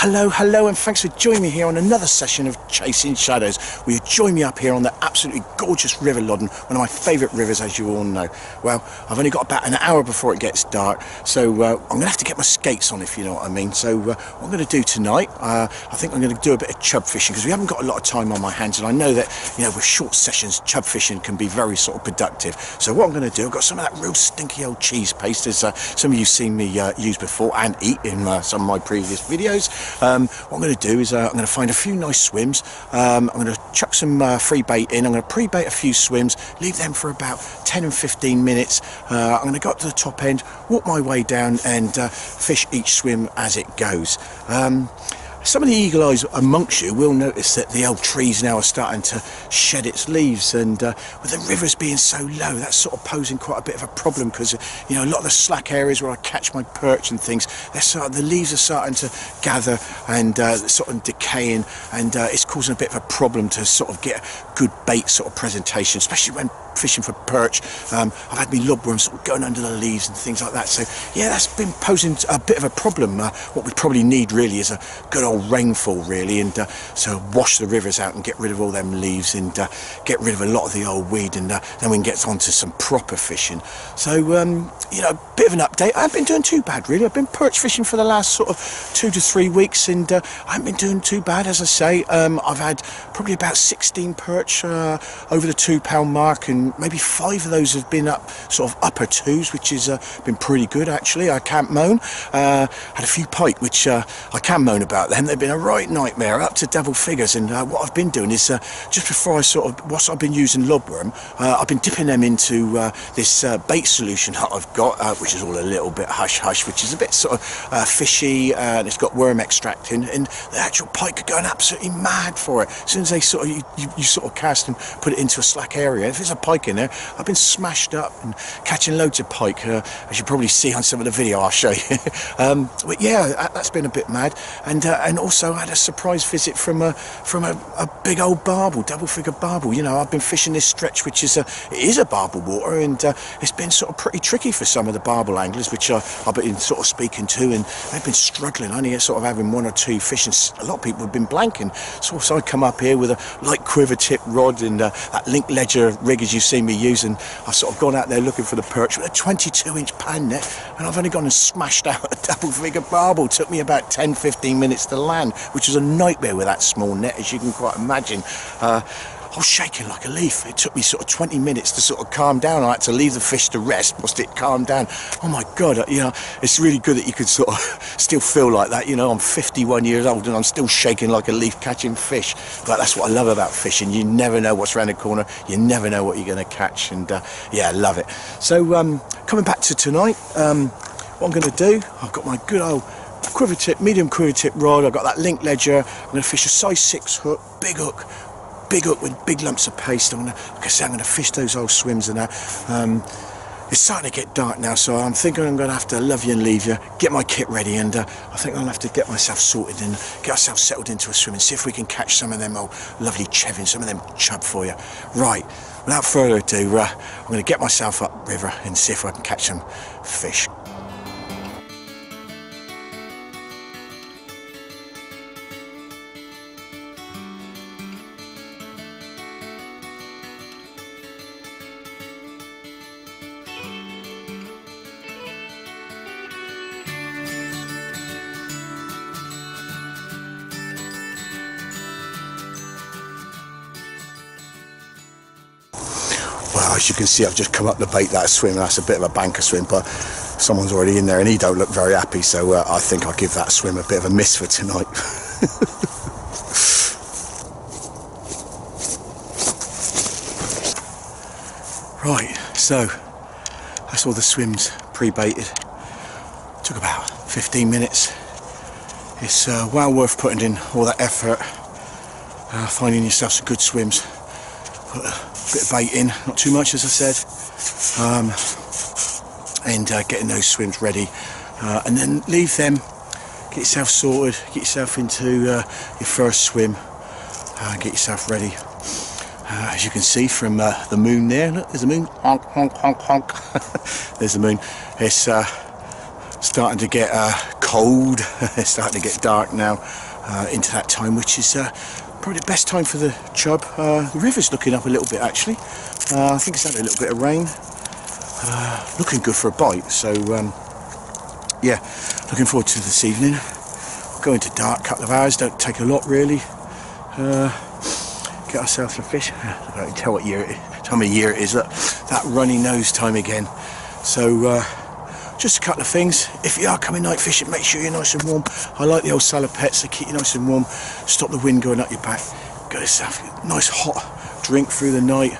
Hello, hello, and thanks for joining me here on another session of Chasing Shadows. Will you join me up here on the absolutely gorgeous River Loddon, one of my favourite rivers, as you all know. Well, I've only got about an hour before it gets dark, so uh, I'm going to have to get my skates on, if you know what I mean. So, uh, what I'm going to do tonight, uh, I think I'm going to do a bit of chub fishing because we haven't got a lot of time on my hands, and I know that, you know, with short sessions, chub fishing can be very sort of productive. So, what I'm going to do, I've got some of that real stinky old cheese paste, as uh, some of you have seen me uh, use before and eat in uh, some of my previous videos. Um, what I'm going to do is uh, I'm going to find a few nice swims. Um, I'm going to chuck some uh, free bait in. I'm going to pre-bait a few swims, leave them for about 10 and 15 minutes. Uh, I'm going to go up to the top end, walk my way down and uh, fish each swim as it goes. Um, some of the eagle eyes amongst you will notice that the old trees now are starting to shed its leaves and uh, with the rivers being so low that's sort of posing quite a bit of a problem because you know a lot of the slack areas where I catch my perch and things they're the leaves are starting to gather and uh, sort of decaying and uh, it's causing a bit of a problem to sort of get a good bait sort of presentation especially when fishing for perch. Um, I've had me lobworms sort of going under the leaves and things like that. So yeah, that's been posing a bit of a problem. Uh, what we probably need really is a good old rainfall really, and uh, so wash the rivers out and get rid of all them leaves and uh, get rid of a lot of the old weed, and uh, then we can get on to some proper fishing. So um, you know, a bit of an update. I haven't been doing too bad really. I've been perch fishing for the last sort of two to three weeks, and uh, I haven't been doing too bad. As I say, um, I've had probably about 16 perch uh, over the two pound mark and maybe five of those have been up sort of upper twos, which has uh, been pretty good actually. I can't moan. Uh, had a few pike, which uh, I can moan about them. They've been a right nightmare, up to double figures. And uh, what I've been doing is uh, just before I sort of, whilst I've been using lobworm, uh, I've been dipping them into this bait solution that I've got, which is all a little bit hush hush, which is a bit sort of fishy and it's got worm extract in. And the actual pike are going absolutely mad for it. As soon as they sort of, you, you, you sort of cast and put it into a slack area, if there's a pike in there, I've been smashed up and catching loads of pike, uh, as you probably see on some of the video I'll show you. um, but yeah, that, has been a bit mad. And uh, and also I had a surprise visit from a from a, a, big old barbel, double figure barbel. You know, I've been fishing this stretch, which is a it is a barbel water, and uh, it's been sort of pretty tricky for some of the barbel anglers, which I, I've been sort of speaking to, and they've been struggling. Only sort of having one or two fish, and a lot of people have been blanking. So, so I come up here with a light quiver tip rod and uh, that link ledger rig as you see me using, I've sort of gone out there looking for the perch with a 22 inch pan net and I've only gone and smashed out a double figure barbel. Took me about 10 15 minutes to land, which was a nightmare with that small net, as you can quite imagine. Uh, I was shaking like a leaf. It took me sort of 20 minutes to sort of calm down. I had to leave the fish to rest whilst it calmed down. Oh my God, you know, it's really good that you can sort of still feel like that. You know, I'm 51 years old and I'm still shaking like a leaf catching fish. But that's what I love about fishing. You never know what's around the corner. You never know what you're going to catch. And uh, yeah, I love it. So um, coming back to tonight, um, what I'm going to do, I've got my good old quiver tip, medium quiver tip rod. I've got that link ledger. I'm going to fish a size 6 hook, big hook, big hook with big lumps of paste. I'm gonna, like I say, I'm gonna fish those old swims and that. Um, it's starting to get dark now, so I'm thinking I'm going to have to love you and leave you, get my kit ready, and uh, I think I'll have to get myself sorted and get ourselves settled into a swim and see if we can catch some of them old lovely chevin, some of them chub for you. Right, without further ado, uh, I'm going to get myself up river and see if I can catch some fish. Well, as you can see, I've just come up to bait that swim. And that's a bit of a banker swim, but someone's already in there and he don't look very happy. So uh, I think I'll give that swim a bit of a miss for tonight. right, so that's all the swims pre-baited. Took about 15 minutes. It's uh, well worth putting in all that effort, uh, finding yourself some good swims. Put, bit of bait in, not too much as I said, um, and uh, getting those swims ready, uh, and then leave them, get yourself sorted, get yourself into uh, your first swim, uh, get yourself ready. Uh, as you can see from uh, the moon there, look, there's the moon, honk, honk, honk, honk. there's the moon. It's starting to get cold. it's starting to get dark now into that time, which is probably the best time for the chub. Uh, the river's looking up a little bit actually. Uh, I think it's had a little bit of rain. Uh, looking good for a bite. So um, yeah, looking forward to this evening. We'll go into dark, couple of hours. Don't take a lot really. Uh, get ourselves some fish. I can tell what year it is, time of year it is. Look, that runny nose time again. So just a couple of things. If you are coming night fishing, make sure you're nice and warm. I like the old salopettes, they keep you nice and warm. Stop the wind going up your back. Get yourself a nice hot drink through the night.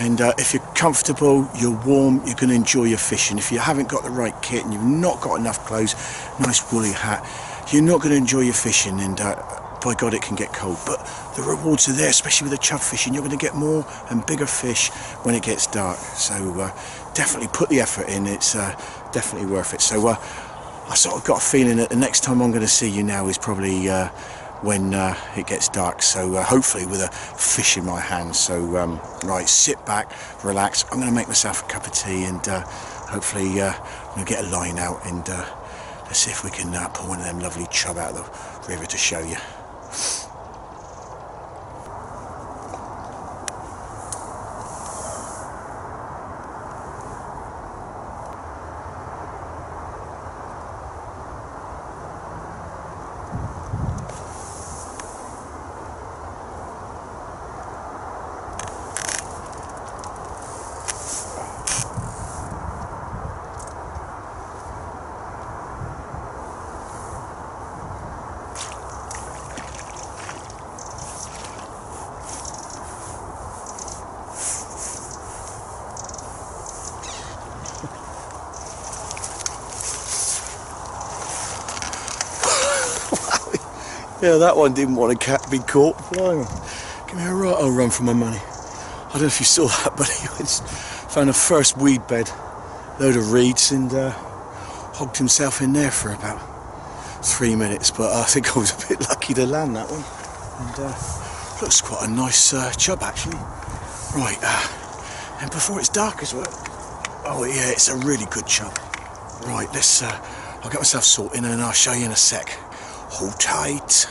And uh, if you're comfortable, you're warm, you're going to enjoy your fishing. If you haven't got the right kit and you've not got enough clothes, nice woolly hat, you're not going to enjoy your fishing. And uh, by God, it can get cold. But the rewards are there, especially with the chub fishing. You're going to get more and bigger fish when it gets dark. So uh, definitely put the effort in. It's uh, definitely worth it. So uh, I sort of got a feeling that the next time I'm going to see you now is probably uh, when uh, it gets dark. So uh, hopefully with a fish in my hand. So um, right, sit back, relax. I'm going to make myself a cup of tea and uh, hopefully uh, I'm going to get a line out and let's see if we can pull one of them lovely chub out of the river to show you. Yeah, that one didn't want a to be caught. Blimey. Give me a right old run for my money. I don't know if you saw that, but he found a first weed bed, load of reeds, and uh, hogged himself in there for about three minutes. But I think I was a bit lucky to land that one. And uh, looks quite a nice uh, chub actually. Right, uh, and before it's dark as well. Oh yeah, it's a really good chub. Right, let's. Uh, I'll get myself sorted and I'll show you in a sec. Hold tight.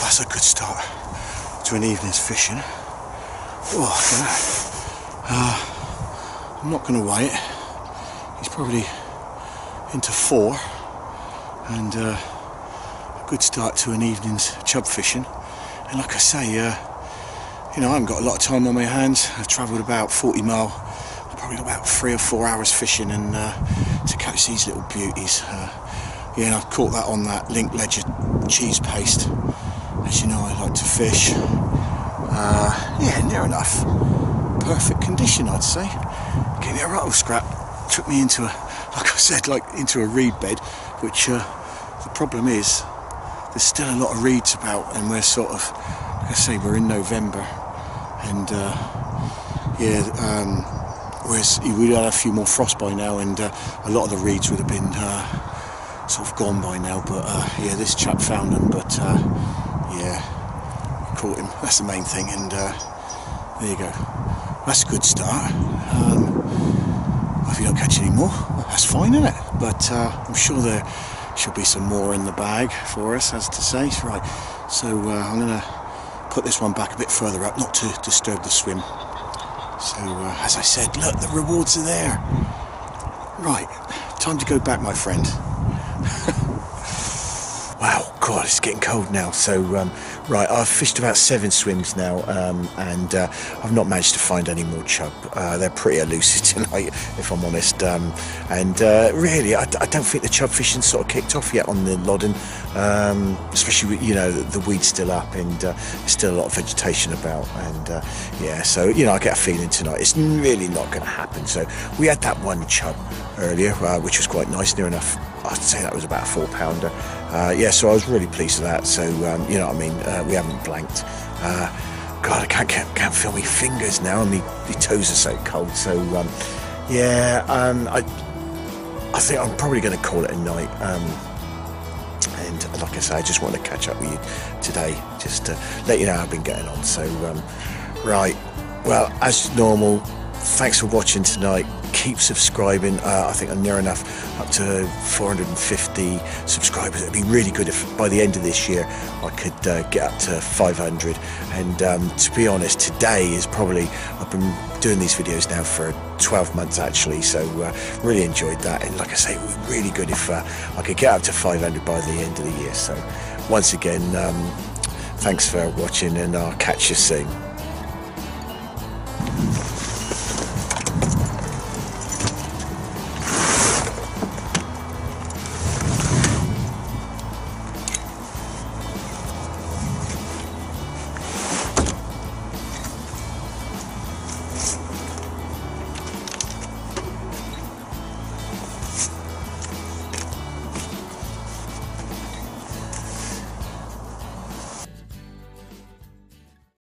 That's a good start to an evening's fishing. Oh, uh, I'm not going to weigh it. He's probably into four, and uh, a good start to an evening's chub fishing. And like I say, uh, you know, I haven't got a lot of time on my hands. I've travelled about 40 mile probably about three or four hours fishing and uh, to catch these little beauties. Uh, yeah, and I've caught that on that link ledger cheese paste. As you know, I like to fish. Uh, yeah, near enough. Perfect condition, I'd say. Me a rattle scrap. Took me into a, like I said, like into a reed bed, which uh, the problem is there's still a lot of reeds about, and we're sort of, like I say, we're in November, and uh, yeah. Um, Whereas we'd have had a few more frost by now, and uh, a lot of the reeds would have been uh, sort of gone by now. But uh, yeah, this chap found them. But uh, yeah, caught him. That's the main thing. And uh, there you go. That's a good start. Um, if you don't catch any more, that's fine, isn't it? But uh, I'm sure there should be some more in the bag for us, as to say. Right. So I'm going to put this one back a bit further up, not to disturb the swim. So, uh, as I said, look, the rewards are there. Right, time to go back, my friend. God, it's getting cold now. So, um, right, I've fished about seven swims now, um, and uh, I've not managed to find any more chub. Uh, they're pretty elusive tonight, if I'm honest. Um, and uh, really, I, I, don't think the chub fishing sort of kicked off yet on the Loddon, um, especially with, you know, the, the, weed's still up and uh, there's still a lot of vegetation about. And uh, yeah, so, you know, I get a feeling tonight it's really not going to happen. So we had that one chub earlier, uh, which was quite nice, near enough I'd say that was about a four pounder. Uh, yeah, so I was really pleased with that. So um, you know what I mean. Uh, we haven't blanked. Uh, God, I can't, can't, can't feel my fingers now, and my, toes are so cold. So um, yeah, um, I I think I'm probably going to call it a night. Um, and like I say, I just want to catch up with you today, just to let you know I've been getting on. So um, right, well, as normal, thanks for watching tonight keep subscribing. Uh, I think I'm near enough up to 450 subscribers. It'd be really good if by the end of this year I could uh, get up to 500. And um, to be honest, today is probably, I've been doing these videos now for 12 months actually, so uh, really enjoyed that. And like I say, it would be really good if uh, I could get up to 500 by the end of the year. So once again, um, thanks for watching and I'll catch you soon.